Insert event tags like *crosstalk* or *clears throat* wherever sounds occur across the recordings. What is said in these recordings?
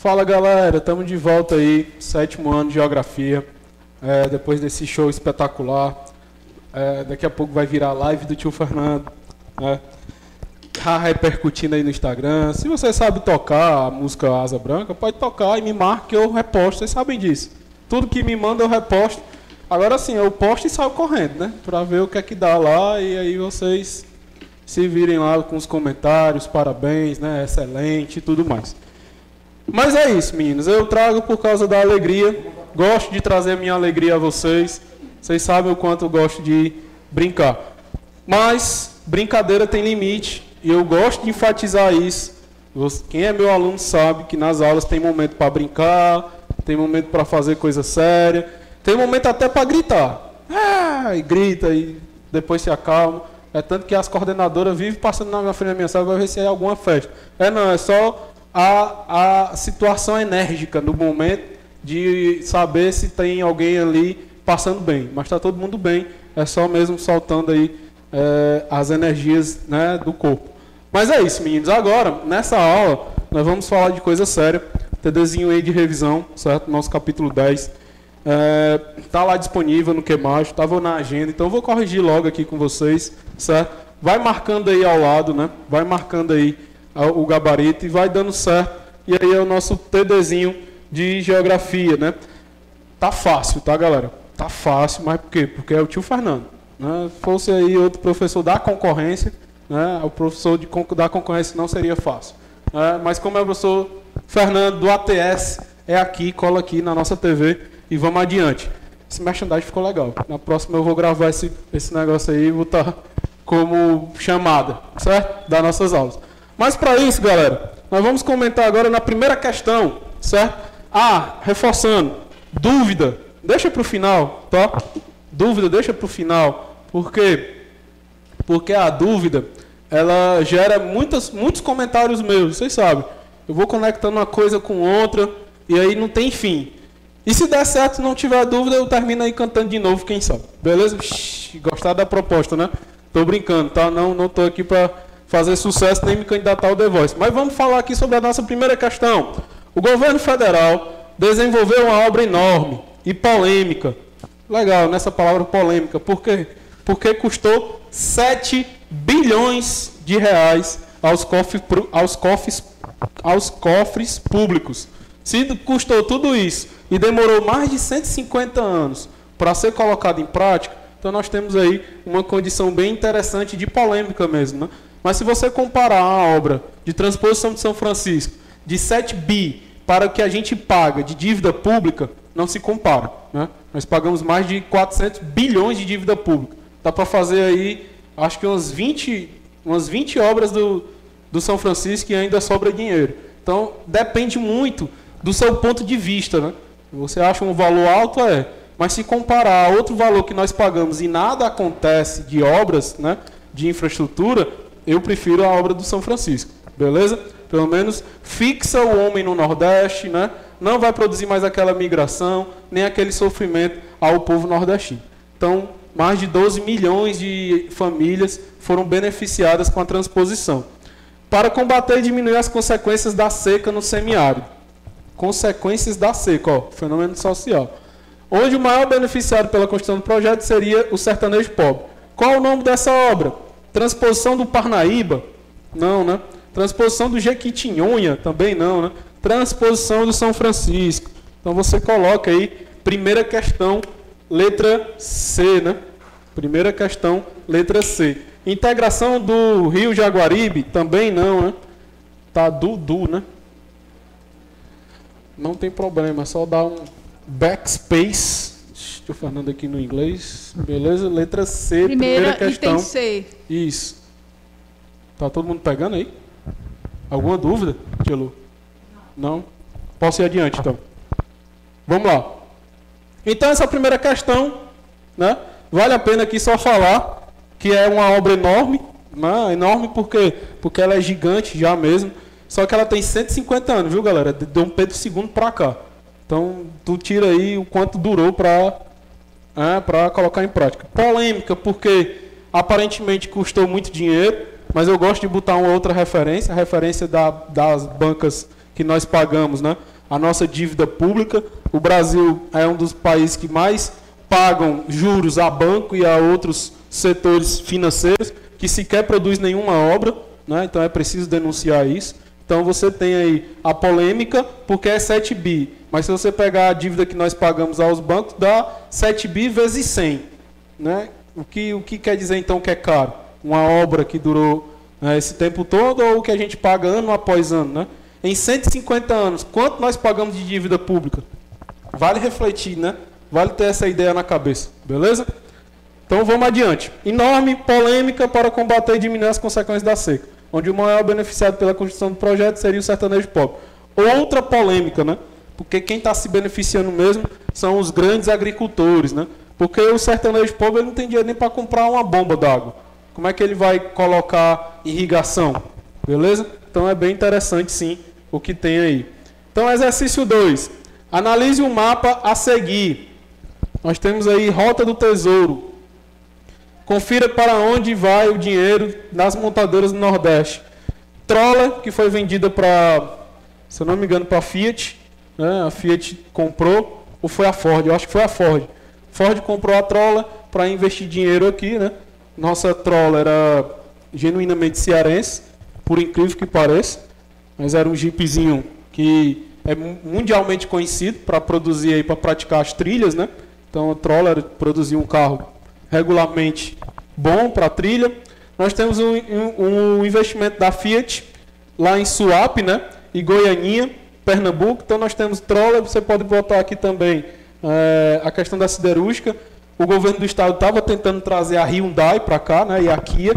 Fala galera, estamos de volta aí, sétimo ano de Geografia, é, depois desse show espetacular. É, daqui a pouco vai virar live do tio Fernando, né? Tá repercutindo aí no Instagram. Se você sabe tocar a música Asa Branca, pode tocar e me marque que eu reposto, vocês sabem disso. Tudo que me manda eu reposto. Agora sim, eu posto e saio correndo, né? Pra ver o que é que dá lá e aí vocês se virem lá com os comentários, parabéns, né? Excelente e tudo mais. Mas é isso, meninos. Eu trago por causa da alegria. Gosto de trazer minha alegria a vocês. Vocês sabem o quanto eu gosto de brincar. Mas brincadeira tem limite e eu gosto de enfatizar isso. Quem é meu aluno sabe que nas aulas tem momento para brincar, tem momento para fazer coisa séria, tem momento até para gritar. Ah, e grita e depois se acalma. É tanto que as coordenadoras vivem passando na minha frente da minha sala para ver se é alguma festa. É não, é só a, a situação enérgica no momento de saber se tem alguém ali passando bem. Mas está todo mundo bem, é só mesmo soltando aí é, as energias né, do corpo. Mas é isso, meninos. Agora, nessa aula, nós vamos falar de coisa séria. TDzinho aí de revisão, certo? Nosso capítulo 10. É, tá lá disponível no que mais, estava na agenda, então eu vou corrigir logo aqui com vocês, certo? Vai marcando aí ao lado, né? Vai marcando aí o gabarito e vai dando certo. E aí é o nosso TDzinho de geografia, né? Tá fácil, tá, galera? Tá fácil, mas por quê? Porque é o tio Fernando. Né? Fosse aí outro professor da concorrência, né? o professor de, da concorrência não seria fácil. Né? Mas como é o professor Fernando do ATS, é aqui, cola aqui na nossa TV e vamos adiante. Esse merchandising ficou legal. Na próxima eu vou gravar esse, esse negócio aí e botar como chamada, certo? Das nossas aulas. Mas para isso, galera, nós vamos comentar agora na primeira questão, certo? Ah, reforçando, dúvida, deixa para o final, tá? Dúvida, deixa para o final. Por quê? Porque a dúvida, ela gera muitas, muitos comentários meus, vocês sabem. Eu vou conectando uma coisa com outra e aí não tem fim. E se der certo, não tiver dúvida, eu termino aí cantando de novo, quem sabe. Beleza? gostar da proposta, né? Tô brincando, tá? Não, não tô aqui para fazer sucesso nem me candidatar ao The Voice. Mas vamos falar aqui sobre a nossa primeira questão. O governo federal desenvolveu uma obra enorme e polêmica. Legal, nessa palavra polêmica. Por quê? Porque custou 7 bilhões de reais aos cofres, aos cofres, aos cofres públicos. Se custou tudo isso e demorou mais de 150 anos para ser colocado em prática, então nós temos aí uma condição bem interessante de polêmica mesmo. Né? Mas se você comparar a obra de transposição de São Francisco de 7 bi para o que a gente paga de dívida pública, não se compara. Né? Nós pagamos mais de 400 bilhões de dívida pública. Dá para fazer aí, acho que umas 20, umas 20 obras do, do São Francisco e ainda sobra dinheiro. Então, depende muito do seu ponto de vista. Né? Você acha um valor alto? É. Mas se comparar a outro valor que nós pagamos e nada acontece de obras né, de infraestrutura, eu prefiro a obra do São Francisco, beleza? Pelo menos fixa o homem no Nordeste, né? Não vai produzir mais aquela migração, nem aquele sofrimento ao povo nordestino. Então, mais de 12 milhões de famílias foram beneficiadas com a transposição. Para combater e diminuir as consequências da seca no semiárido. Consequências da seca, ó, fenômeno social. Onde o maior beneficiário pela construção do projeto seria o sertanejo pobre. Qual o nome dessa obra? Transposição do Parnaíba? Não, né? Transposição do Jequitinhonha? Também não, né? Transposição do São Francisco. Então você coloca aí, primeira questão, letra C, né? Primeira questão, letra C. Integração do Rio Jaguaribe? Também não, né? Tá Dudu, né? Não tem problema, é só dar um backspace Estou falando aqui no inglês. Beleza? Letra C, primeira, primeira questão. Item C. Isso. Tá todo mundo pegando aí? Alguma dúvida, Tio Não? Posso ir adiante, então. Vamos lá. Então, essa primeira questão, né? Vale a pena aqui só falar que é uma obra enorme. Né? Enorme porque, porque ela é gigante já mesmo. Só que ela tem 150 anos, viu, galera? De Dom Pedro II para cá. Então, tu tira aí o quanto durou para é, para colocar em prática. Polêmica, porque aparentemente custou muito dinheiro, mas eu gosto de botar uma outra referência, a referência da, das bancas que nós pagamos, né? A nossa dívida pública. O Brasil é um dos países que mais pagam juros a banco e a outros setores financeiros que sequer produz nenhuma obra, né? Então é preciso denunciar isso. Então você tem aí a polêmica porque é 7 bi, mas se você pegar a dívida que nós pagamos aos bancos dá 7 bi vezes 100, né? O que o que quer dizer então que é caro? Uma obra que durou né, esse tempo todo ou o que a gente paga ano após ano, né? Em 150 anos, quanto nós pagamos de dívida pública? Vale refletir, né? Vale ter essa ideia na cabeça, beleza? Então vamos adiante. Enorme polêmica para combater e diminuir as consequências da seca, onde o maior beneficiado pela construção do projeto seria o sertanejo pobre. Outra polêmica, né? Porque quem está se beneficiando mesmo são os grandes agricultores, né? Porque o sertanejo pobre não tem dinheiro nem para comprar uma bomba d'água. Como é que ele vai colocar irrigação? Beleza? Então é bem interessante sim o que tem aí. Então exercício 2. Analise o mapa a seguir. Nós temos aí Rota do Tesouro, Confira para onde vai o dinheiro das montadoras do Nordeste. Trola, que foi vendida para, se eu não me engano, para a Fiat. Né? A Fiat comprou, ou foi a Ford? Eu acho que foi a Ford. Ford comprou a Trola para investir dinheiro aqui. Né? Nossa Trola era genuinamente cearense, por incrível que pareça. Mas era um jeepzinho que é mundialmente conhecido para produzir aí, para praticar as trilhas. Né? Então a Trola produzia um carro regularmente bom para a trilha. Nós temos um, um, um, investimento da Fiat lá em Suape, né? E Goianinha, Pernambuco. Então nós temos Troller, você pode botar aqui também é, a questão da siderúrgica. O governo do estado estava tentando trazer a Hyundai para cá, né? E a Kia,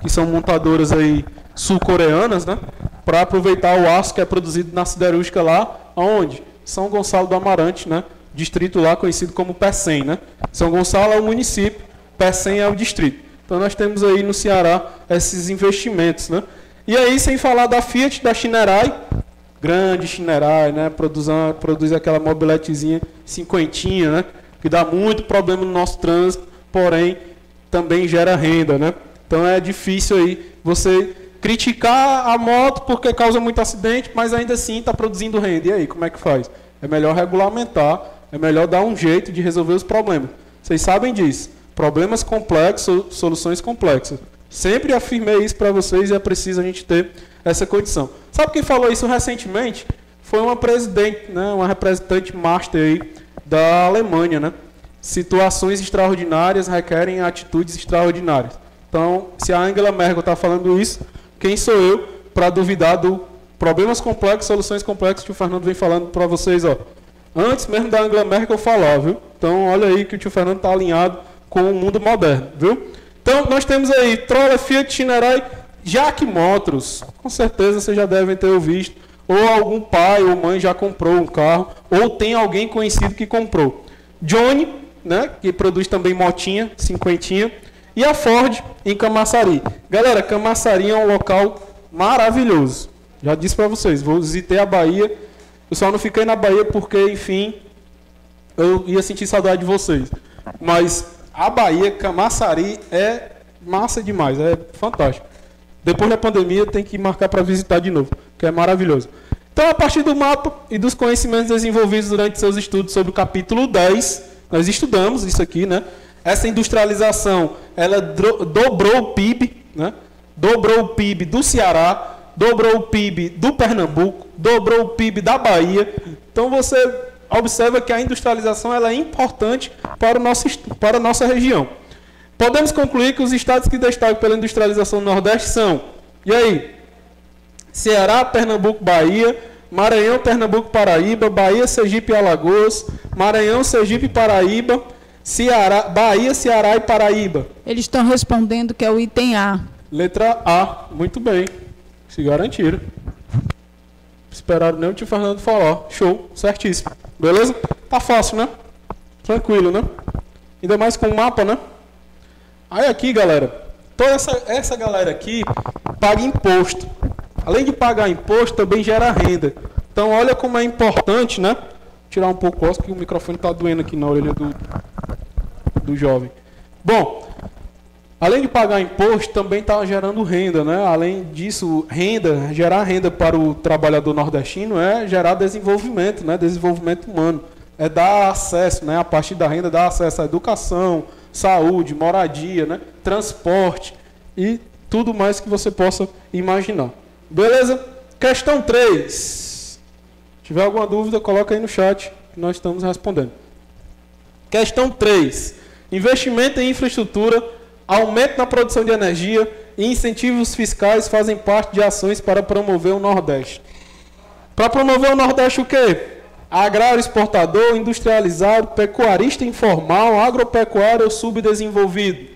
que são montadoras aí sul-coreanas, né? Para aproveitar o aço que é produzido na siderúrgica lá, aonde? São Gonçalo do Amarante, né? Distrito lá conhecido como Pecém, né? São Gonçalo é o município Pecém é o distrito. Então nós temos aí no Ceará esses investimentos, né? E aí, sem falar da Fiat, da Chinerai, grande Chinerai, né? Produz, produz aquela mobiletezinha cinquentinha, né? Que dá muito problema no nosso trânsito, porém também gera renda, né? Então é difícil aí você criticar a moto porque causa muito acidente, mas ainda assim está produzindo renda. E aí, como é que faz? É melhor regulamentar, é melhor dar um jeito de resolver os problemas. Vocês sabem disso. Problemas complexos, soluções complexas. Sempre afirmei isso para vocês e é preciso a gente ter essa condição. Sabe quem falou isso recentemente? Foi uma presidente, né, uma representante master aí da Alemanha, né? Situações extraordinárias requerem atitudes extraordinárias. Então, se a Angela Merkel está falando isso, quem sou eu para duvidar do problemas complexos, soluções complexas que o Fernando vem falando para vocês, ó. Antes mesmo da Angela Merkel falar, viu? Então, olha aí que o tio Fernando está alinhado com o mundo moderno, viu? Então, nós temos aí Troller, Fiat, Chinerai, Jack Motors. Com certeza vocês já devem ter visto. Ou algum pai ou mãe já comprou um carro, ou tem alguém conhecido que comprou. Johnny, né, que produz também motinha, cinquentinha, e a Ford em Camaçari. Galera, Camaçari é um local maravilhoso. Já disse para vocês, vou visitei a Bahia. Eu só não fiquei na Bahia porque, enfim, eu ia sentir saudade de vocês. Mas a Bahia, Camaçari, é massa demais, é fantástico. Depois da pandemia tem que marcar para visitar de novo, que é maravilhoso. Então, a partir do mapa e dos conhecimentos desenvolvidos durante seus estudos sobre o capítulo 10, nós estudamos isso aqui, né? Essa industrialização, ela dobrou o PIB, né? Dobrou o PIB do Ceará, dobrou o PIB do Pernambuco, dobrou o PIB da Bahia. Então você observa que a industrialização ela é importante para, o nosso, para a nossa região. Podemos concluir que os estados que destacam pela industrialização do Nordeste são, e aí? Ceará, Pernambuco, Bahia, Maranhão, Pernambuco, Paraíba, Bahia, Sergipe e Alagoas, Maranhão, Sergipe e Paraíba, Ceará, Bahia, Ceará e Paraíba. Eles estão respondendo que é o item A. Letra A, muito bem. Se garantiram. Esperaram nem o tio Fernando falar. Show, certíssimo. Beleza? Tá fácil, né? Tranquilo, né? Ainda mais com o mapa, né? Aí aqui, galera, toda essa, essa galera aqui paga imposto. Além de pagar imposto, também gera renda. Então, olha como é importante, né? Tirar um pouco o que o microfone está doendo aqui na orelha do, do jovem. Bom, Além de pagar imposto, também está gerando renda, né? Além disso, renda, gerar renda para o trabalhador nordestino é gerar desenvolvimento, né? Desenvolvimento humano. É dar acesso, né? A partir da renda, dar acesso à educação, saúde, moradia, né? transporte e tudo mais que você possa imaginar. Beleza? Questão 3. Se tiver alguma dúvida, coloca aí no chat que nós estamos respondendo. Questão 3. Investimento em infraestrutura aumento na produção de energia e incentivos fiscais fazem parte de ações para promover o Nordeste. Para promover o Nordeste o quê? Agrário exportador, industrializado, pecuarista informal, agropecuário ou subdesenvolvido.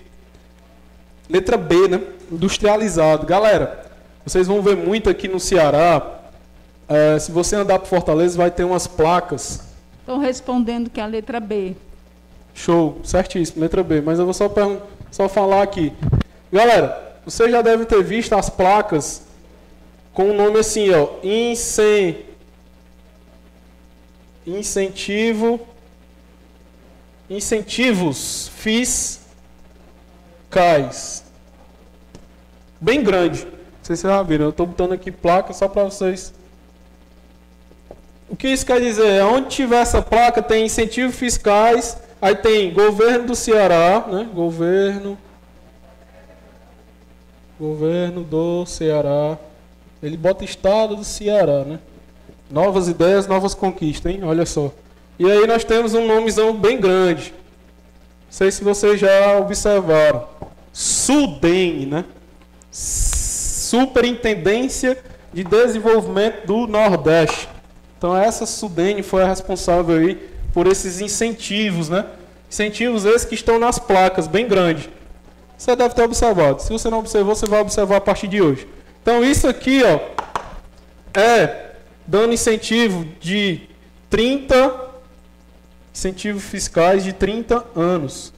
Letra B, né? Industrializado. Galera, vocês vão ver muito aqui no Ceará. É, se você andar por Fortaleza, vai ter umas placas. Estão respondendo que é a letra B. Show, certíssimo, letra B. Mas eu vou só perguntar só falar aqui. Galera, você já deve ter visto as placas com o nome assim, ó, incen... incentivo incentivos fiscais. Bem grande. Não sei se vocês já viram, eu estou botando aqui placa só para vocês. O que isso quer dizer? Onde tiver essa placa tem incentivos fiscais Aí tem governo do Ceará, né? Governo. Governo do Ceará. Ele bota estado do Ceará, né? Novas ideias, novas conquistas, hein? Olha só. E aí nós temos um nomezão bem grande. Não sei se vocês já observaram. SUDEM, né? Superintendência de Desenvolvimento do Nordeste. Então essa SUDEM foi a responsável aí por esses incentivos, né? Incentivos esses que estão nas placas, bem grandes. Você deve ter observado. Se você não observou, você vai observar a partir de hoje. Então isso aqui, ó, é dando incentivo de 30 incentivos fiscais de 30 anos.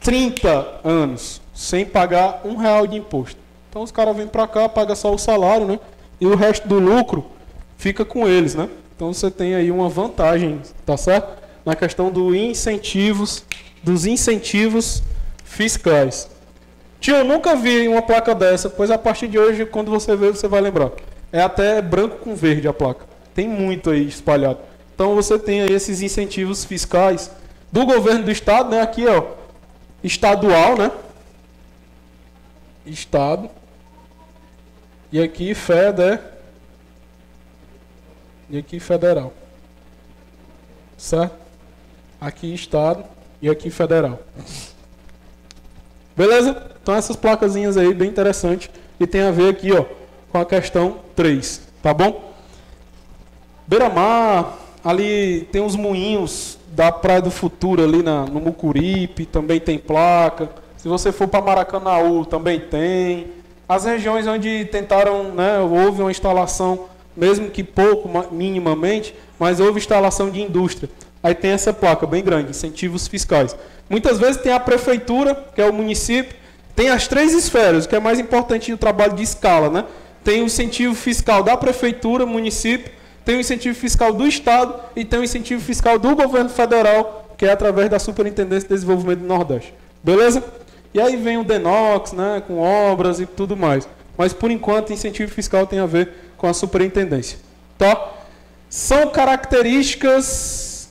30 anos sem pagar um real de imposto. Então os caras vêm para cá, pagam só o salário, né? E o resto do lucro fica com eles, né? Então você tem aí uma vantagem, tá certo? Na questão incentivos, dos incentivos fiscais. Tio, eu nunca vi uma placa dessa, pois a partir de hoje, quando você ver, você vai lembrar. É até branco com verde a placa. Tem muito aí espalhado. Então você tem aí esses incentivos fiscais do governo do estado, né? Aqui, ó, estadual, né? Estado. E aqui FED e aqui federal. Certo? Aqui estado e aqui federal. Beleza? Então essas placazinhas aí bem interessante e tem a ver aqui, ó, com a questão 3, tá bom? Beira-mar, ali tem os moinhos da Praia do Futuro ali na, no Mucuripe, também tem placa. Se você for para Maracanaú, também tem. As regiões onde tentaram, né, houve uma instalação mesmo que pouco, minimamente, mas houve instalação de indústria. Aí tem essa placa bem grande, incentivos fiscais. Muitas vezes tem a prefeitura, que é o município, tem as três esferas, o que é mais importante no trabalho de escala, né? Tem o incentivo fiscal da prefeitura, município, tem o incentivo fiscal do estado e tem o incentivo fiscal do governo federal, que é através da Superintendência de Desenvolvimento do Nordeste. Beleza? E aí vem o Denox, né, com obras e tudo mais. Mas por enquanto, incentivo fiscal tem a ver com a superintendência. Tá? São características.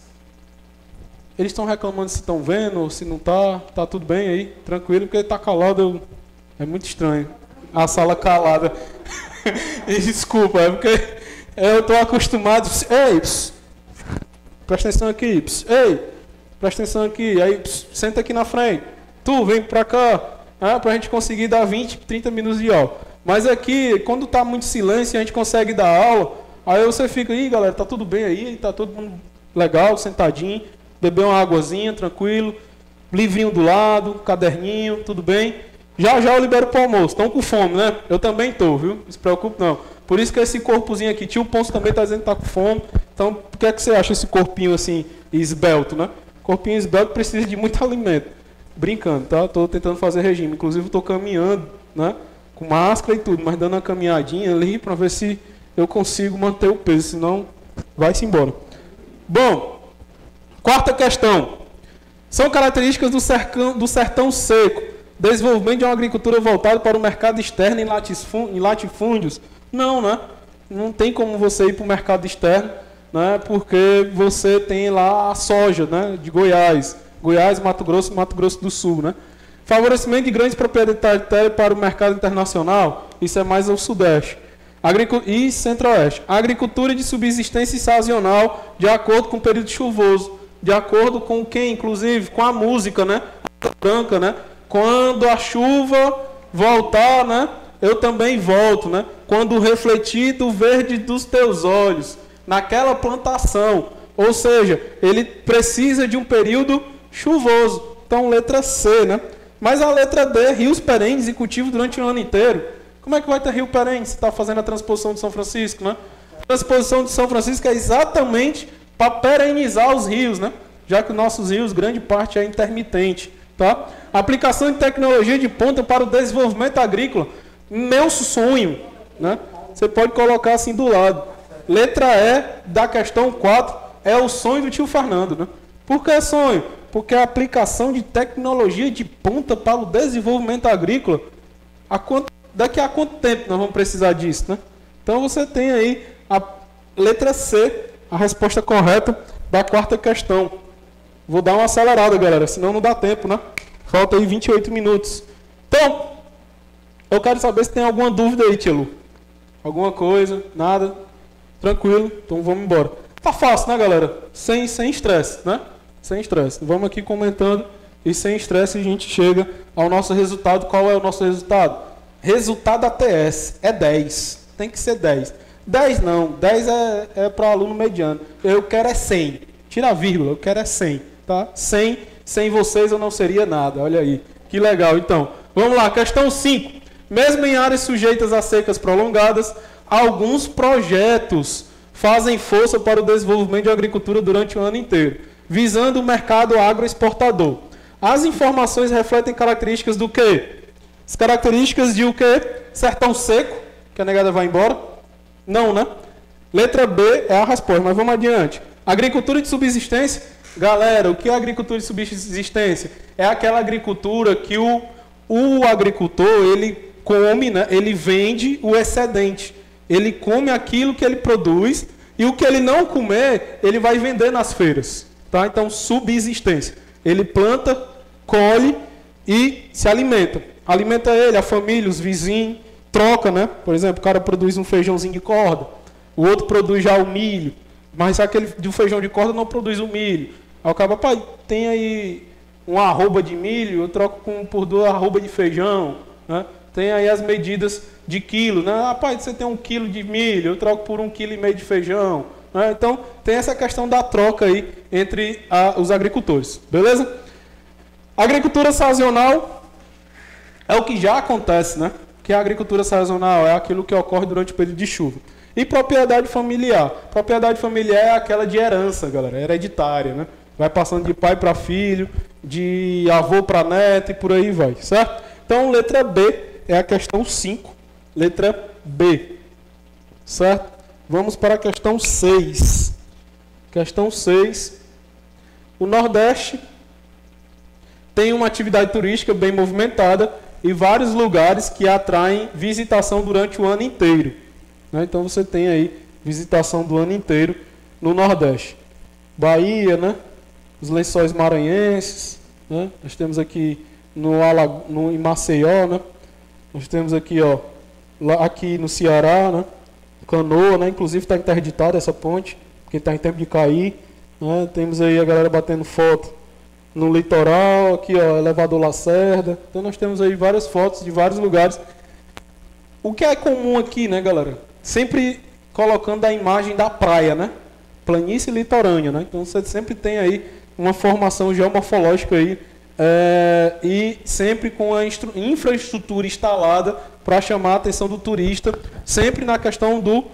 Eles estão reclamando se estão vendo ou se não está. Tá tudo bem aí, tranquilo, porque está calado. Eu... É muito estranho. A sala calada. *laughs* Desculpa, é porque eu estou acostumado. Ei, pss, presta atenção aqui. Pss, ei, presta atenção aqui. Aí, pss, senta aqui na frente. Tu, vem para cá. Ah, a gente conseguir dar 20, 30 minutos de aula. Mas aqui, quando está muito silêncio, a gente consegue dar aula. Aí você fica, aí galera, tá tudo bem aí, tá todo mundo legal, sentadinho, beber uma águazinha, tranquilo, livrinho do lado, caderninho, tudo bem. Já já eu libero para o almoço. Estão com fome, né? Eu também estou, viu? Não se preocupe não. Por isso que esse corpozinho aqui, tio Ponce também está dizendo que está com fome. Então, por que, é que você acha esse corpinho assim, esbelto, né? Corpinho esbelto precisa de muito *laughs* alimento. Brincando, tá? Estou tentando fazer regime. Inclusive, estou caminhando, né? Com máscara e tudo, mas dando uma caminhadinha ali para ver se eu consigo manter o peso, senão vai-se embora. Bom, quarta questão. São características do sertão, do sertão seco, Desenvolvimento de uma agricultura voltada para o mercado externo em latifúndios? Não, né? Não tem como você ir para o mercado externo, né? Porque você tem lá a soja, né? De Goiás, Goiás, Mato Grosso, Mato Grosso do Sul, né? Favorecimento de grandes propriedades para o mercado internacional, isso é mais ao sudeste. E centro-oeste. Agricultura de subsistência sazonal, de acordo com o período chuvoso. De acordo com quem, inclusive, com a música, né? A branca, né? Quando a chuva voltar, né? Eu também volto, né? Quando refletir do verde dos teus olhos, naquela plantação. Ou seja, ele precisa de um período chuvoso. Então, letra C, né? Mas a letra D, rios perenes e cultivo durante o ano inteiro. Como é que vai ter rio perene se está fazendo a transposição de São Francisco, né? A transposição de São Francisco é exatamente para perenizar os rios, né? Já que nossos rios, grande parte é intermitente, tá? Aplicação de tecnologia de ponta para o desenvolvimento agrícola. Meu sonho, né? Você pode colocar assim do lado. Letra E da questão 4 é o sonho do tio Fernando, né? Por que sonho? Porque a aplicação de tecnologia de ponta para o desenvolvimento agrícola, a quanto, daqui a quanto tempo nós vamos precisar disso, né? Então você tem aí a letra C, a resposta correta da quarta questão. Vou dar uma acelerada, galera, senão não dá tempo, né? Falta aí 28 minutos. Então, eu quero saber se tem alguma dúvida aí, Tio Lu. Alguma coisa? Nada? Tranquilo? Então vamos embora. Tá fácil, né, galera? Sem estresse, sem né? Sem estresse. Vamos aqui comentando e sem estresse a gente chega ao nosso resultado. Qual é o nosso resultado? Resultado ATS é 10. Tem que ser 10. 10 não, 10 é, é para aluno mediano. Eu quero é 100. Tira a vírgula, eu quero é 100. Tá? 100, sem vocês eu não seria nada. Olha aí, que legal. Então, vamos lá, questão 5. Mesmo em áreas sujeitas a secas prolongadas, alguns projetos fazem força para o desenvolvimento de agricultura durante o ano inteiro visando o mercado agroexportador. As informações refletem características do quê? As características de o quê? Sertão seco, que a negada vai embora? Não, né? Letra B é a resposta, mas vamos adiante. Agricultura de subsistência. Galera, o que é agricultura de subsistência? É aquela agricultura que o, o agricultor, ele come, né? ele vende o excedente. Ele come aquilo que ele produz e o que ele não comer, ele vai vender nas feiras. Tá? Então, subsistência. Ele planta, colhe e se alimenta. Alimenta ele, a família, os vizinhos, troca, né? Por exemplo, o cara produz um feijãozinho de corda, o outro produz já o milho, mas aquele do feijão de corda não produz o milho. Aí o cara, pai, tem aí uma arroba de milho, eu troco com, por duas arroba de feijão, né? Tem aí as medidas de quilo, né? Rapaz, você tem um quilo de milho, eu troco por um quilo e meio de feijão. Né? Então, tem essa questão da troca aí entre a, os agricultores. Beleza? Agricultura sazonal é o que já acontece, né? Que a agricultura sazonal é aquilo que ocorre durante o período de chuva. E propriedade familiar. Propriedade familiar é aquela de herança, galera, hereditária, né? Vai passando de pai para filho, de avô para neto e por aí vai, certo? Então, letra B é a questão 5. Letra B. Certo? Vamos para a questão 6. Questão 6. O Nordeste tem uma atividade turística bem movimentada e vários lugares que atraem visitação durante o ano inteiro. Né? Então você tem aí visitação do ano inteiro no Nordeste. Bahia, né? os lençóis maranhenses, né? nós temos aqui no, Alag... no em Maceió, né? nós temos aqui, ó, lá, aqui no Ceará, né? Canoa, né? Inclusive está interditada essa ponte, porque está em tempo de cair. Né? Temos aí a galera batendo foto no litoral, aqui ó, elevador Lacerda. Então nós temos aí várias fotos de vários lugares. O que é comum aqui, né, galera? Sempre colocando a imagem da praia, né? Planície litorânea, né? Então você sempre tem aí uma formação geomorfológica aí é, e sempre com a infraestrutura instalada para chamar a atenção do turista, sempre na questão do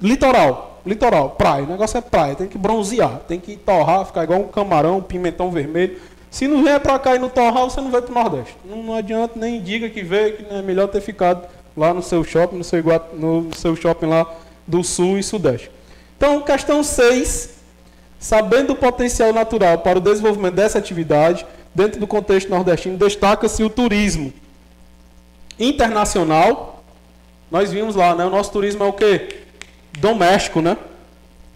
litoral. Litoral, praia. O negócio é praia, tem que bronzear, tem que torrar, ficar igual um camarão, um pimentão vermelho. Se não vier para cá e no torrar, você não vai para o Nordeste. Não, não, adianta nem diga que veio, que é melhor ter ficado lá no seu shopping, no seu, no seu shopping lá do Sul e Sudeste. Então, questão 6. Sabendo o potencial natural para o desenvolvimento dessa atividade, dentro do contexto nordestino, destaca-se o turismo internacional. Nós vimos lá, né? O nosso turismo é o quê? Doméstico, né?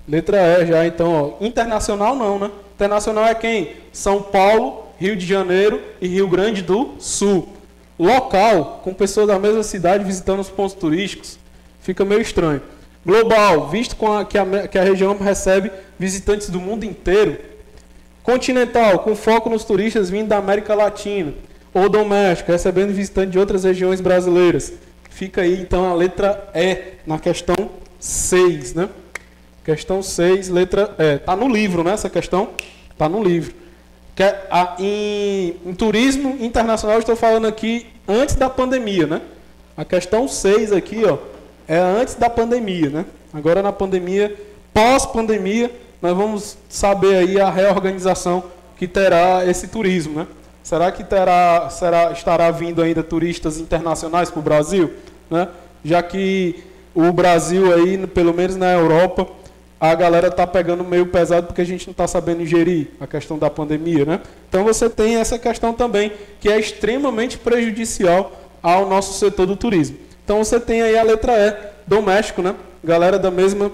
Letra E já, então, ó. Internacional não, né? Internacional é quem? São Paulo, Rio de Janeiro e Rio Grande do Sul. Local, com pessoas da mesma cidade visitando os pontos turísticos, fica meio estranho. Global, visto a, que, a, que a região recebe visitantes do mundo inteiro. Continental, com foco nos turistas vindo da América Latina. Ou doméstico, recebendo visitantes de outras regiões brasileiras. Fica aí então a letra E na questão 6, né? Questão 6, letra E. Está no livro, né? Essa questão está no livro. Que é, a, em, em, turismo internacional, estou falando aqui antes da pandemia, né? A questão 6 aqui, ó, é antes da pandemia, né? Agora na pandemia, pós-pandemia, nós vamos saber aí a reorganização que terá esse turismo, né? Será que terá, será, estará vindo ainda turistas internacionais para o Brasil, né? Já que o Brasil aí, pelo menos na Europa, a galera está pegando meio pesado porque a gente não está sabendo gerir a questão da pandemia, né? Então você tem essa questão também que é extremamente prejudicial ao nosso setor do turismo. Então você tem aí a letra E, doméstico, né? Galera da mesma,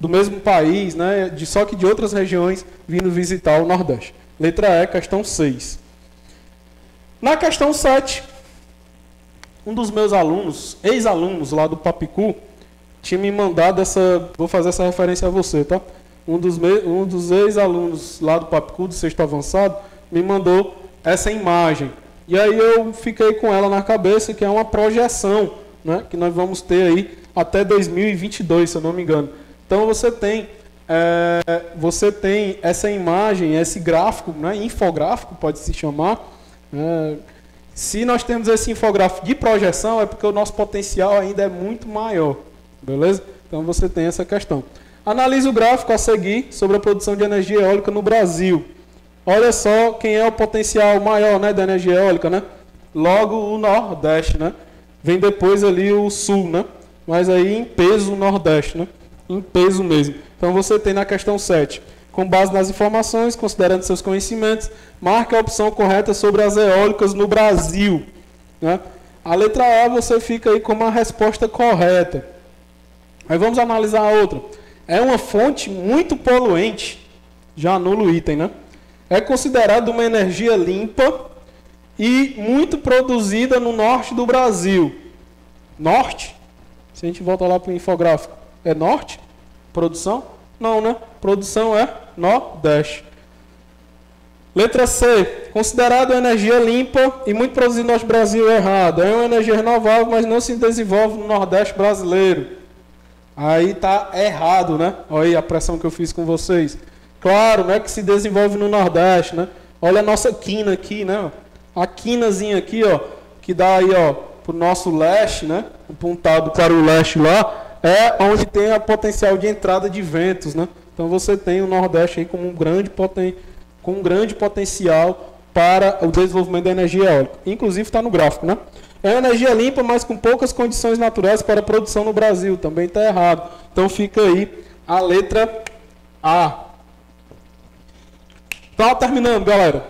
do mesmo país, né? De, só que de outras regiões vindo visitar o Nordeste. Letra E, questão 6. Na questão 7, um dos meus alunos, ex-alunos lá do Papicu, tinha me mandado essa. Vou fazer essa referência a você, tá? Um dos, um dos ex-alunos lá do Papicu, do sexto avançado, me mandou essa imagem. E aí eu fiquei com ela na cabeça, que é uma projeção né, que nós vamos ter aí até 2022, se eu não me engano. Então você tem é, você tem essa imagem, esse gráfico, né, infográfico pode se chamar. Se nós temos esse infográfico de projeção, é porque o nosso potencial ainda é muito maior. Beleza? Então você tem essa questão. Analise o gráfico a seguir sobre a produção de energia eólica no Brasil. Olha só quem é o potencial maior né, da energia eólica, né? Logo o Nordeste, né? Vem depois ali o sul, né? Mas aí em peso o nordeste, né? Em peso mesmo. Então você tem na questão 7. Com base nas informações, considerando seus conhecimentos, marque a opção correta sobre as eólicas no Brasil. Né? A letra A você fica aí como a resposta correta. Aí vamos analisar a outra. É uma fonte muito poluente. Já anula o item, né? É considerada uma energia limpa e muito produzida no norte do Brasil. Norte? Se a gente volta lá para o infográfico, é norte? Produção? Não, né? Produção é nordeste. Letra C. Considerada energia limpa e muito produzida no do Brasil errado. É uma energia renovável, mas não se desenvolve no nordeste brasileiro. Aí está errado, né? Olha aí a pressão que eu fiz com vocês. Claro, não é que se desenvolve no nordeste, né? Olha a nossa quina aqui, né? A quinazinha aqui, ó, que dá aí, ó, pro nosso leste, né? Apontado para o leste lá, é onde tem a potencial de entrada de ventos, né? Então você tem o Nordeste aí como um grande poten com um grande potencial para o desenvolvimento da energia eólica. Inclusive está no gráfico, né? É energia limpa, mas com poucas condições naturais para produção no Brasil. Também está errado. Então fica aí a letra A. Tá terminando, galera.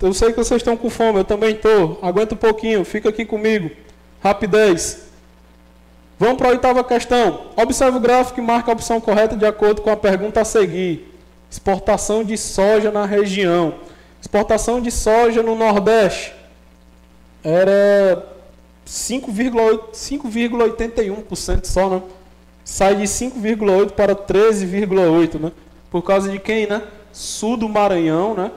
Eu sei que vocês estão com fome, eu também estou. Aguenta um pouquinho, fica aqui comigo. Rapidez. Vamos para a oitava questão. Observe o gráfico e marque a opção correta de acordo com a pergunta a seguir. Exportação de soja na região. Exportação de soja no Nordeste era 5,81% só, né? Sai de 5,8 para 13,8, né? Por causa de quem, né? Sul do Maranhão, né?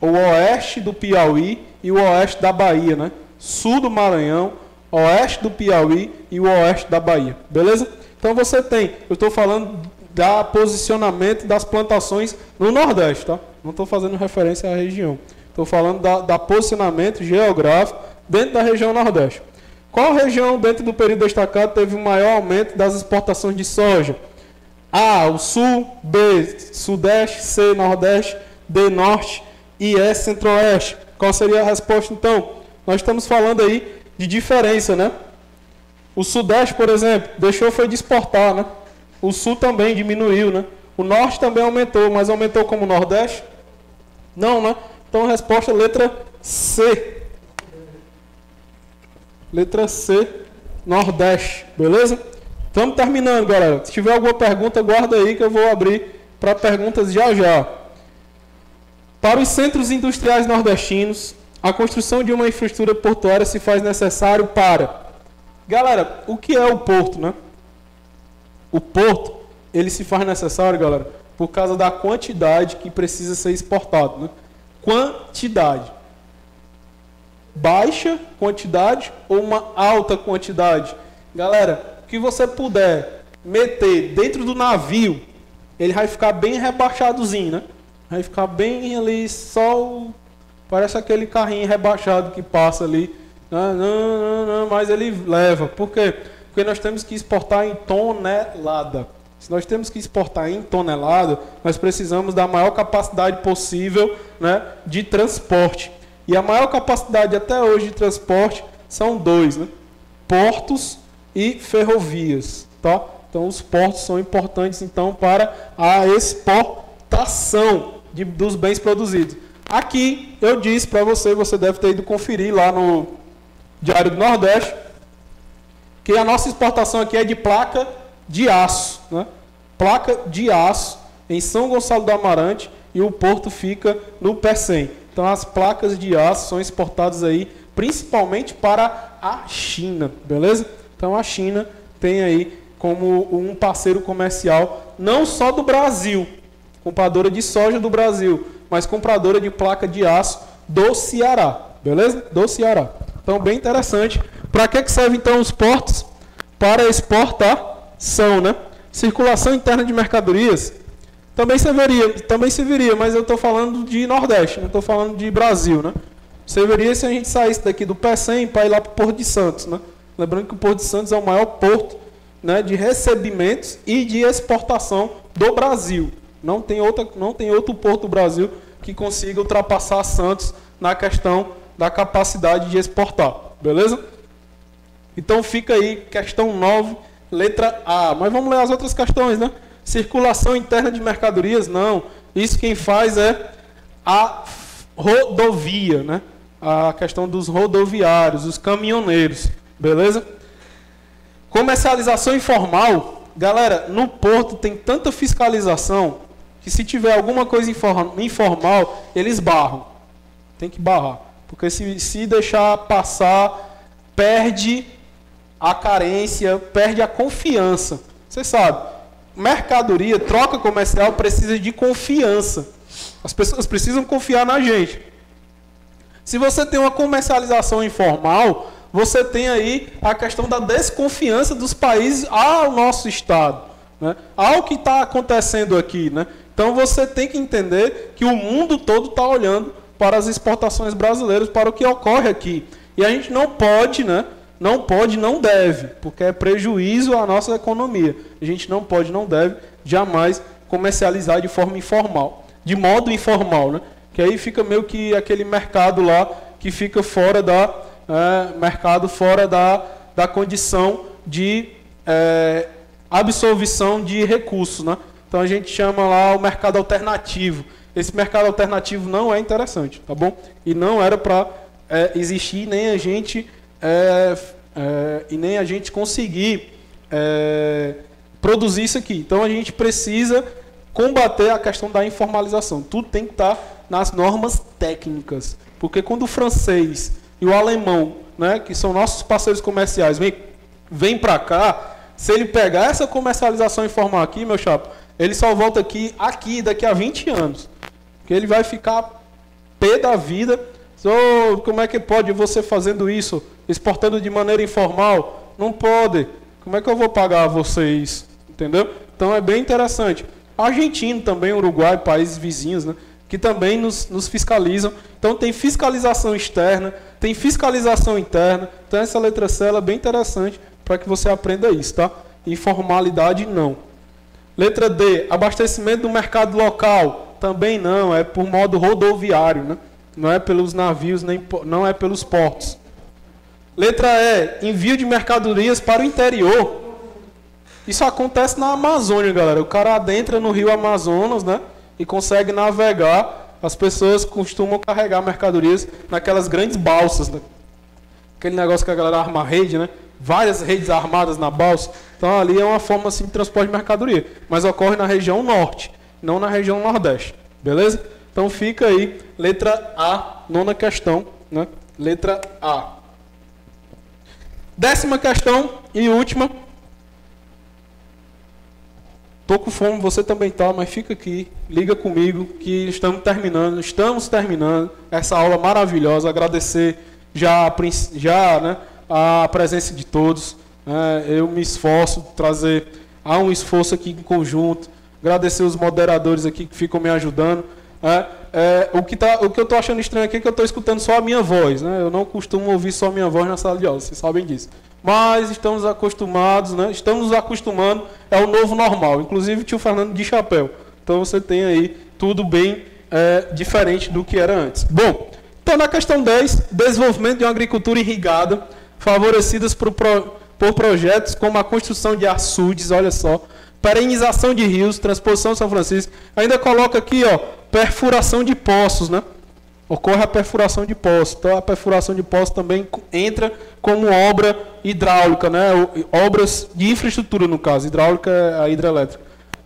o oeste do Piauí e o oeste da Bahia, né? Sul do Maranhão, oeste do Piauí e o oeste da Bahia, beleza? Então você tem, eu estou falando da posicionamento das plantações no Nordeste, tá? Não estou fazendo referência à região. Estou falando da, da, posicionamento geográfico dentro da região Nordeste. Qual região dentro do período destacado teve o maior aumento das exportações de soja? A, o Sul, B, Sudeste, C, Nordeste, D, Norte, e é centro-oeste. Qual seria a resposta então? Nós estamos falando aí de diferença, né? O sudeste, por exemplo, deixou foi de exportar, né? O sul também diminuiu, né? O norte também aumentou, mas aumentou como o nordeste? Não, né? Então a resposta letra C. Letra C, Nordeste, beleza? Estamos terminando, galera. Se tiver alguma pergunta, guarda aí que eu vou abrir para perguntas já já. Para os centros industriais nordestinos, a construção de uma infraestrutura portuária se faz necessário para. Galera, o que é o porto, né? O porto, ele se faz necessário, galera, por causa da quantidade que precisa ser exportado, né? Quantidade. Baixa quantidade ou uma alta quantidade? Galera, o que você puder meter dentro do navio, ele vai ficar bem rebaixadozinho, né? Vai ficar bem ali, só o... Parece aquele carrinho rebaixado que passa ali. Não, não, não, não, mas ele leva. Por quê? Porque nós temos que exportar em tonelada. Se nós temos que exportar em tonelada, nós precisamos da maior capacidade possível né, de transporte. E a maior capacidade até hoje de transporte são dois, né? portos e ferrovias. Tá? Então os portos são importantes então para a exportação de, dos bens produzidos. Aqui eu disse para você, você deve ter ido conferir lá no Diário do Nordeste, que a nossa exportação aqui é de placa de aço. Né? Placa de aço em São Gonçalo do Amarante e o porto fica no Pecém. Então as placas de aço são exportadas aí principalmente para a China, beleza? Então a China tem aí como um parceiro comercial não só do Brasil, compradora de soja do Brasil, mas compradora de placa de aço do Ceará, beleza? Do Ceará. Então bem interessante. Para que que servem então os portos? Para exportação, né? Circulação interna de mercadorias também serviria, também serviria, mas eu estou falando de Nordeste, não estou falando de Brasil, né? Serviria se a gente saísse daqui do Pecém para ir lá para o Porto de Santos, né? Lembrando que o Porto de Santos é o maior porto né, de recebimentos e de exportação do Brasil. Não tem, outra, não tem outro porto do Brasil que consiga ultrapassar Santos na questão da capacidade de exportar. Beleza? Então fica aí, questão 9, letra A. Mas vamos ler as outras questões, né? Circulação interna de mercadorias, não. Isso quem faz é a rodovia, né? A questão dos rodoviários, os caminhoneiros, beleza? Comercialização informal, galera, no porto tem tanta fiscalização que se tiver alguma coisa informal, eles barram. Tem que barrar, porque se, se deixar passar, perde a carência, perde a confiança. Você sabe, mercadoria, troca comercial precisa de confiança. As pessoas precisam confiar na gente. Se você tem uma comercialização informal, você tem aí a questão da desconfiança dos países ao nosso Estado, né? ao que está acontecendo aqui. Né? Então você tem que entender que o mundo todo está olhando para as exportações brasileiras, para o que ocorre aqui. E a gente não pode, né, não pode, não deve, porque é prejuízo à nossa economia. A gente não pode, não deve jamais comercializar de forma informal, de modo informal, né? Que aí fica meio que aquele mercado lá que fica fora da é, mercado fora da, da condição de é, de recursos, né? Então a gente chama lá o mercado alternativo. Esse mercado alternativo não é interessante, tá bom? E não era para é, existir nem a gente é, é, e nem a gente conseguir é, produzir isso aqui. Então a gente precisa combater a questão da informalização. Tudo tem que estar nas normas técnicas. Porque quando o francês e o alemão, né, que são nossos parceiros comerciais, vem, vem para cá, se ele pegar essa comercialização informal aqui, meu chapa, ele só volta aqui, aqui daqui a 20 anos. Porque ele vai ficar pé da vida. Oh, como é que pode você fazendo isso? exportando de maneira informal, não pode. Como é que eu vou pagar a vocês? Entendeu? Então é bem interessante. Argentina também, Uruguai, países vizinhos, né? Que também nos, nos fiscalizam. Então tem fiscalização externa, tem fiscalização interna. Então essa letra C é bem interessante para que você aprenda isso, tá? Informalidade não. Letra D, abastecimento do mercado local. Também não, é por modo rodoviário, né? Não é pelos navios, nem não é pelos portos. Letra E, envio de mercadorias para o interior. Isso acontece na Amazônia, galera. O cara adentra no rio Amazonas, né? E consegue navegar as pessoas costumam carregar mercadorias naquelas grandes balsas, né? aquele negócio que a galera arma rede, né? Várias redes armadas na balsa. Então ali é uma forma assim de transporte de mercadoria, mas ocorre na região norte, não na região nordeste. Beleza? Então fica aí, letra A, nona questão, né? Letra A. Décima questão e última. Tô com fome, você também tá, mas fica aqui, liga comigo que estamos terminando, estamos terminando essa aula maravilhosa. Agradecer já, já né, a presença de todos. Né, eu me esforço trazer há um esforço aqui em conjunto. Agradecer os moderadores aqui que ficam me ajudando. Né, é, o, que tá, o que eu estou achando estranho aqui é que eu estou escutando só a minha voz. Né? Eu não costumo ouvir só a minha voz na sala de aula, vocês sabem disso mas estamos acostumados, né? estamos acostumando, é o novo normal. Inclusive tio Fernando de chapéu. Então você tem aí tudo bem é, diferente do que era antes. Bom, então na questão 10, desenvolvimento de uma agricultura irrigada, favorecidas por, por projetos como a construção de açudes, olha só, perenização de rios, transposição de São Francisco. Ainda coloca aqui, ó, perfuração de poços, né? ocorre a perfuração de poços. Então a perfuração de poços também entra como obra hidráulica, né? Obras de infraestrutura no caso, hidráulica é a hidrelétrica,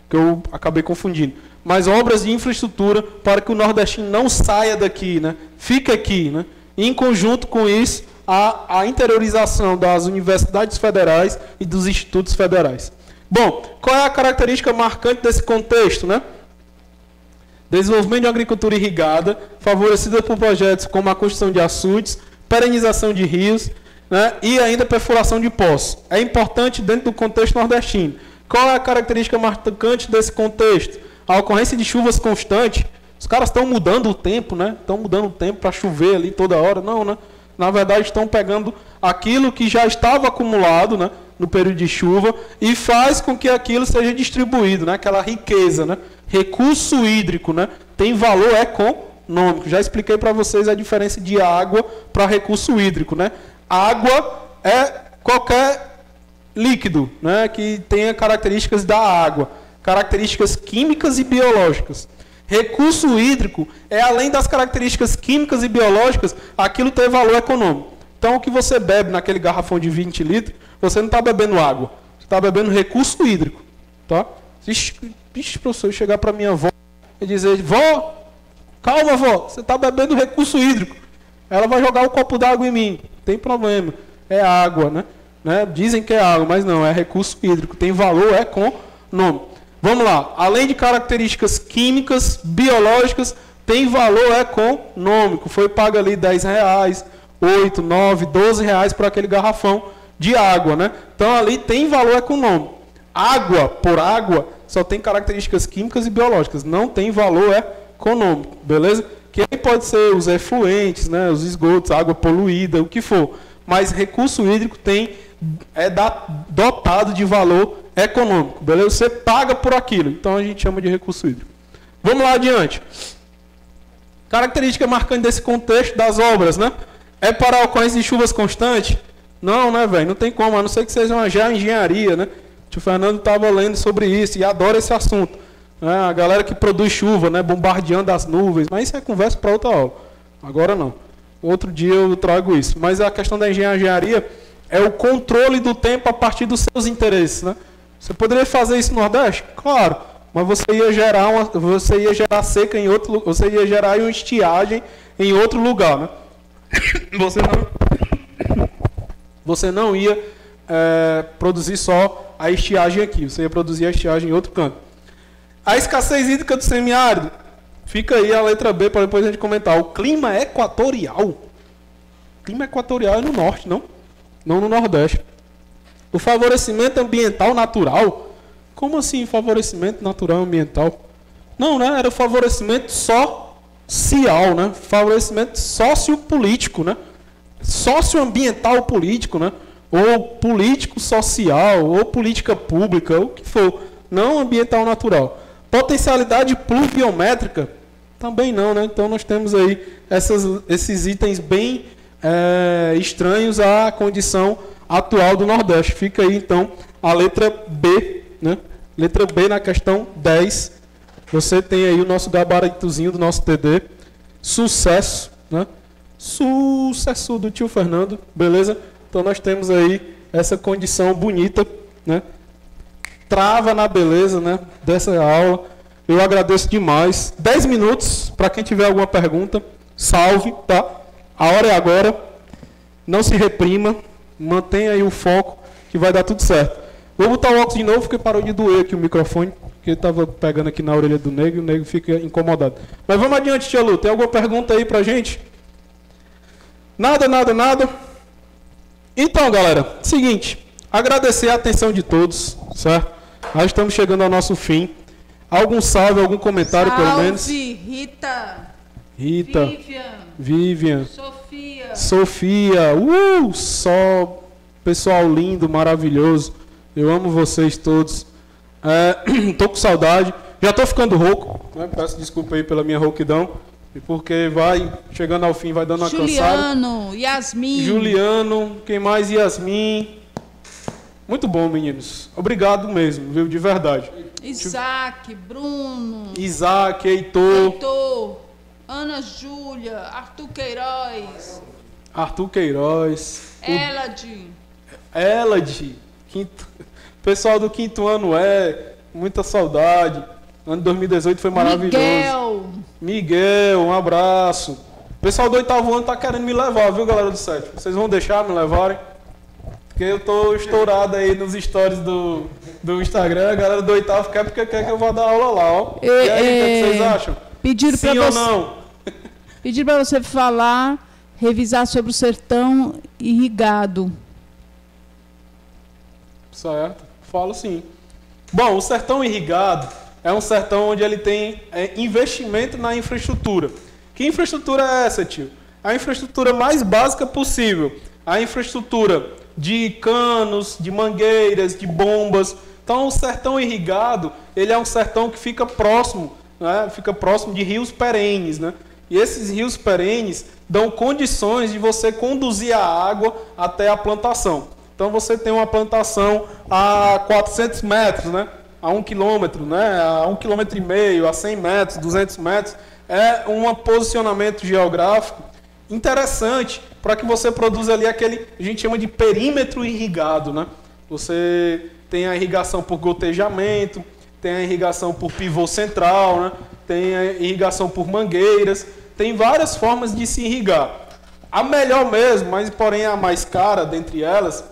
que eu acabei confundindo. Mas obras de infraestrutura para que o nordestino não saia daqui, né? Fique aqui, né? Em conjunto com isso, a, a interiorização das universidades federais e dos institutos federais. Bom, qual é a característica marcante desse contexto, né? Desenvolvimento de agricultura irrigada, favorecida por projetos como a construção de açudes, perenização de rios né, e ainda perfuração de poços. É importante dentro do contexto nordestino. Qual é a característica marcante desse contexto? A ocorrência de chuvas constantes. Os caras estão mudando o tempo, né? Estão mudando o tempo para chover ali toda hora. Não, né? Na verdade, estão pegando aquilo que já estava acumulado, né? No período de chuva e faz com que aquilo seja distribuído, né? Aquela riqueza, né? recurso hídrico, né, tem valor econômico. Já expliquei para vocês a diferença de água para recurso hídrico, né? Água é qualquer líquido, né, que tenha características da água, características químicas e biológicas. Recurso hídrico é além das características químicas e biológicas, aquilo tem valor econômico. Então, o que você bebe naquele garrafão de 20 litros, você não está bebendo água, você está bebendo recurso hídrico, tá? Bicho, professor, chegar para minha avó e dizer, vó, calma, vó, você está bebendo recurso hídrico. Ela vai jogar o um copo d'água em mim. Tem problema. É água, né? né? Dizem que é água, mas não, é recurso hídrico. Tem valor, nome. Vamos lá. Além de características químicas, biológicas, tem valor econômico. Foi pago ali 10 reais, 8, 9, 12 reais para aquele garrafão de água, né? Então ali tem valor econômico. Água por água só tem características químicas e biológicas, não tem valor econômico, beleza? Que aí pode ser os efluentes, né, os esgotos, água poluída, o que for. Mas recurso hídrico tem é dotado de valor econômico, beleza? Você paga por aquilo, então a gente chama de recurso hídrico. Vamos lá adiante. Característica marcante desse contexto das obras, né? É para ocorrência de chuvas constantes? Não, né, velho? Não tem como, a não ser que seja uma engenharia, né? O tio Fernando estava lendo sobre isso e adora esse assunto. Né? A galera que produz chuva, né? bombardeando as nuvens. Mas isso é conversa para outra aula. Agora não. Outro dia eu trago isso. Mas a questão da engenharia é o controle do tempo a partir dos seus interesses. Né? Você poderia fazer isso no Nordeste? Claro. Mas você ia gerar uma, você ia gerar seca em outro, você ia gerar uma estiagem em outro lugar, né? *coughs* Você não, você não ia é, produzir só a estiagem aqui, você ia produzir a estiagem em outro canto. A escassez hídrica do semiárido, fica aí a letra B para depois a gente comentar. O clima equatorial, clima equatorial é no norte, não? Não no nordeste. O favorecimento ambiental natural, como assim favorecimento natural ambiental? Não, né? Era o favorecimento social, né? Favorecimento sociopolítico, né? Socioambiental político, né? ou político social, ou política pública, o que for, não ambiental natural. Potencialidade pluviométrica, também não, né? Então nós temos aí essas, esses itens bem é, estranhos à condição atual do Nordeste. Fica aí então a letra B, né? Letra B na questão 10 Você tem aí o nosso gabaritozinho do nosso TD. Sucesso, né? Sucesso do tio Fernando, beleza? Então nós temos aí essa condição bonita, né? Trava na beleza, né? Dessa aula. Eu agradeço demais. 10 minutos para quem tiver alguma pergunta. Salve, tá? A hora é agora. Não se reprima. Mantenha aí o foco que vai dar tudo certo. Vou botar o óculos de novo porque parou de doer aqui o microfone. Porque estava pegando aqui na orelha do negro e o negro fica incomodado. Mas vamos adiante, Tia Lu. Tem alguma pergunta aí pra gente? Nada, nada, nada. Então, galera, seguinte. Agradecer a atenção de todos, certo? Nós estamos chegando ao nosso fim. Algum salve, algum comentário, Salve, pelo menos? Rita, Rita, Vivian, Vivian, Sofia. Sofia, uh, só pessoal lindo, maravilhoso. Eu amo vocês todos. É, *clears throat* tô com saudade. Já tô ficando rouco. Né? Peço desculpa aí pela minha rouquidão. E porque vai chegando ao fim, vai dando uma cansada. Juliano, Yasmin. Juliano, quem mais? Yasmin. Muito bom, meninos. Obrigado mesmo, viu? De verdade. Isaac, Bruno, Isaac, Heitor, Heitor, Ana Júlia, Arthur Queiroz, Arthur Queiroz, o Elade, Elad, quinto, pessoal do quinto ano é, muita saudade. Ano de 2018 foi maravilhoso. Miguel, Miguel, um abraço. O pessoal do oitavo ano tá querendo me levar, viu, galera do sétimo? Vocês vão deixar me levarem? Porque eu tô estourado aí nos stories do, do Instagram. A galera do oitavo quer porque quer que eu vá dar aula lá, ó. E, E- aí, o que, é que e- vocês acham? Pediram Sim para ou você, não? Pediram para você falar, revisar sobre o sertão irrigado. Certo, falo sim. Bom, o sertão irrigado é um sertão onde ele tem é, investimento na infraestrutura. Que infraestrutura é essa, tio? A infraestrutura mais básica possível. A infraestrutura de canos, de mangueiras, de bombas. Então, o sertão irrigado, ele é um sertão que fica próximo, né? fica próximo de rios perenes, né? E esses rios perenes dão condições de você conduzir a água até a plantação. Então você tem uma plantação a 400 metros, né? a 1 quilômetro, né? a 1 quilômetro e meio, a 100 metros, 200 metros. É um posicionamento geográfico interessante para que você produza ali aquele, a gente chama de perímetro irrigado. Né? Você tem a irrigação por gotejamento, tem a irrigação por pivô central, né? tem a irrigação por mangueiras, tem várias formas de se irrigar. A melhor mesmo, mas porém a mais cara dentre elas,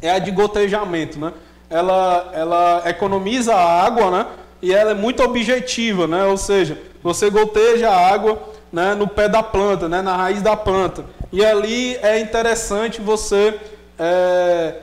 é a de gotejamento, né? Ela, ela economiza a água, né? E ela é muito objetiva, né? Ou seja, você goteja a água né, no pé da planta, né? Na raiz da planta. E ali é interessante você é,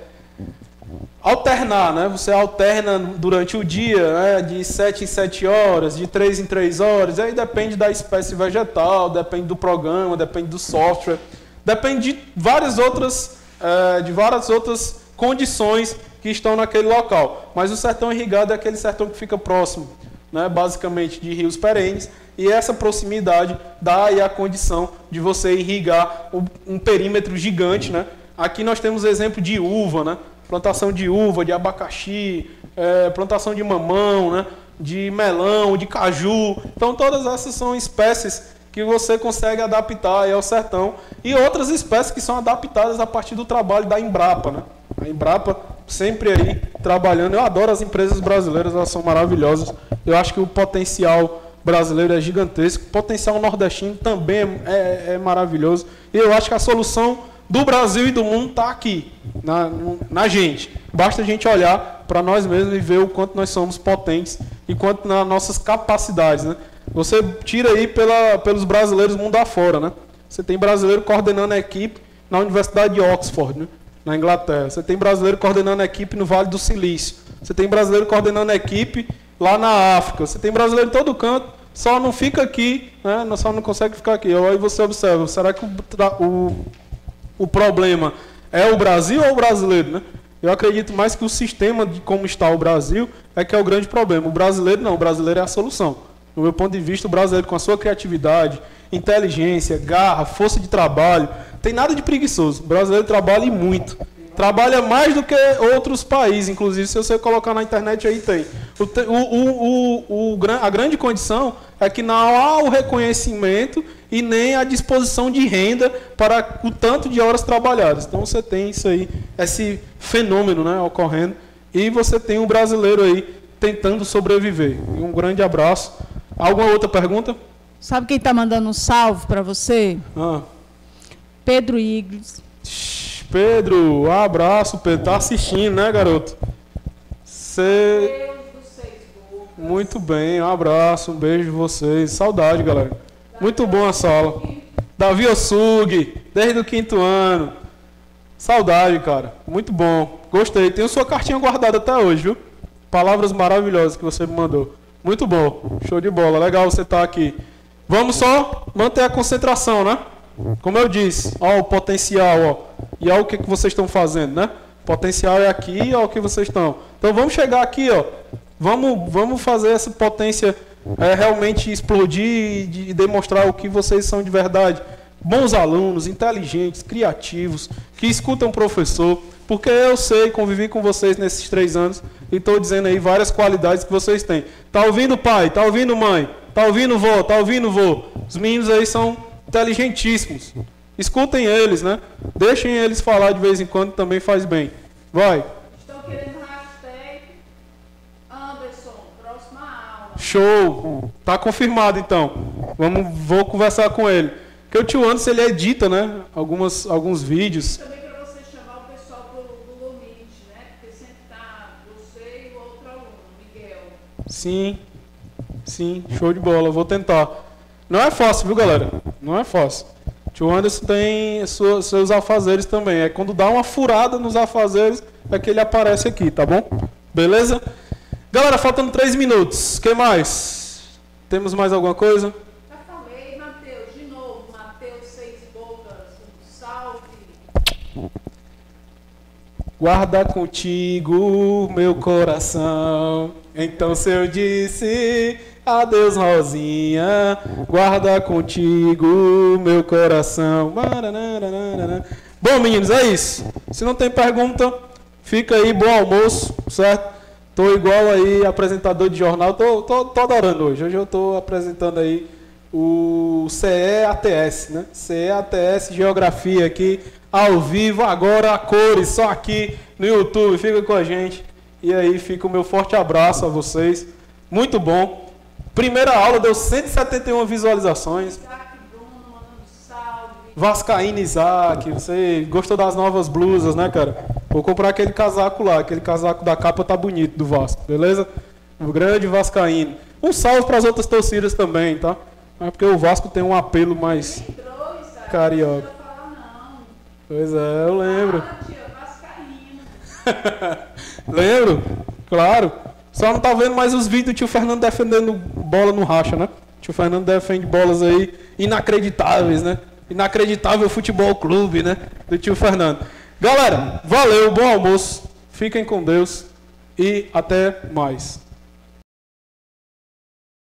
alternar, né? Você alterna durante o dia, né? De 7 em 7 horas, de 3 em 3 horas. Aí depende da espécie vegetal, depende do programa, depende do software, depende de várias outras, eh, de várias outras condições que estão naquele local. Mas o sertão irrigado é aquele sertão que fica próximo, né? Basicamente de rios perenes. E essa proximidade dá aí a condição de você irrigar um perímetro gigante, né? Aqui nós temos exemplo de uva, né? Plantação de uva, de abacaxi, eh, plantação de mamão, né? De melão, de caju. Então todas essas são espécies que você consegue adaptar ao sertão e outras espécies que são adaptadas a partir do trabalho da Embrapa, né? A Embrapa sempre aí trabalhando. Eu adoro as empresas brasileiras, elas são maravilhosas. Eu acho que o potencial brasileiro é gigantesco, o potencial nordestino também é, é- é maravilhoso. E eu acho que a solução do Brasil e do mundo está aqui, na, na gente. Basta a gente olhar para nós mesmos e ver o quanto nós somos potentes e quanto nas nossas capacidades, né? Você tira aí pela, pelos brasileiros mundo afora, né? Você tem brasileiro coordenando a equipe na Universidade de Oxford, né? na Inglaterra. Você tem brasileiro coordenando a equipe no Vale do Silício. Você tem brasileiro coordenando a equipe lá na África. Você tem brasileiro em todo canto, só não fica aqui, né? só não consegue ficar aqui. Aí você observa, será que o, o, o problema é o Brasil ou o brasileiro, né? Eu acredito mais que o sistema de como está o Brasil é que é o grande problema. O brasileiro não, o brasileiro é a solução. No meu ponto de vista, o brasileiro com a sua criatividade, inteligência, garra, força de trabalho, tem nada de preguiçoso. O brasileiro trabalha e muito. Trabalha mais do que outros países, inclusive, se você colocar na internet aí tem. O, o, o, a grande condição é que não há o reconhecimento e nem a disposição de renda para o tanto de horas trabalhadas. Então você tem isso aí, esse fenômeno né, ocorrendo. E você tem um brasileiro aí tentando sobreviver. Um grande abraço. Alguma outra pergunta? Sabe quem está mandando um salve para você? Ah. Pedro Igles. Pedro, abraço, Pedro. Tá assistindo, né, garoto? Cê... Muito bem, um abraço, um beijo de vocês. Saudade, galera. Muito bom a sala. Davi Ossug, desde o quinto ano. Saudade, cara. Muito bom. Gostei. Tenho sua cartinha guardada até hoje, viu? Palavras maravilhosas que você me mandou. Muito bom. Show de bola. Legal você estar aqui. Vamos só manter a concentração, né? Como eu disse, ó, o potencial, ó. E olha o que, que vocês estão fazendo, né? Potencial é aqui, ó, o que vocês estão. Então vamos chegar aqui, ó. Vamos, vamos fazer essa potência é, realmente explodir e de- demonstrar o que vocês são de verdade. Bons alunos, inteligentes, criativos, que escutam o professor, porque eu sei, convivi com vocês nesses três anos e estou dizendo aí várias qualidades que vocês têm. Tá ouvindo pai? Tá ouvindo mãe? Tá ouvindo vô? Tá ouvindo vô? Os meninos aí são inteligentíssimos. Escutem eles, né? Deixem eles falar de vez em quando, também faz bem. Vai. Estão querendo hashtag Anderson, próxima aula. Show! Tá confirmado então. Vamos, vou conversar com ele. Porque o tio Anderson ele edita, né? Algumas, alguns vídeos. Também para você chamar o pessoal do, do Lomite, né? Porque sempre tá você e o outro aluno, Miguel. Sim, sim, show de bola. Vou tentar. Não é fácil, viu, galera? Não é fácil. Tio Anderson tem sua- seus afazeres também. É quando dá uma furada nos afazeres é que ele aparece aqui, tá bom? Beleza? Galera, faltando três minutos. O que mais? Temos mais alguma coisa? Já falei, Matheus, de novo, Matheus Seis Bocas, um salve. Guarda contigo meu coração. Então se eu disse adeus Rosinha, guarda contigo meu coração. Bom, meninos, é isso. Se não tem pergunta, fica aí, bom almoço, certo? Tô igual aí apresentador de jornal, tô, tô, tô adorando hoje. Hoje eu tô apresentando aí o CEATS, né? CEATS Geografia aqui, ao vivo, agora a cores, só aqui no YouTube. Fica com a gente. E aí fica o meu forte abraço a vocês. Muito bom. Primeira aula deu 171 visualizações. Vascaína Isaac, você gostou das novas blusas, né, cara? Vou comprar aquele casaco lá, aquele casaco da capa tá bonito do Vasco, beleza? O grande Vascaíno. Um salve para as outras torcidas também, tá? É porque o Vasco tem um apelo mais. Carioca. Não precisa falar, não. Pois é, eu lembro. Vascaíno. *laughs* Lembro? Claro. Só não tá vendo mais os vídeos do tio Fernando defendendo bola no racha, né? Tio Fernando defende bolas aí inacreditáveis, né? Inacreditável futebol clube, né? Do tio Fernando. Galera, valeu, bom almoço. Fiquem com Deus e até mais.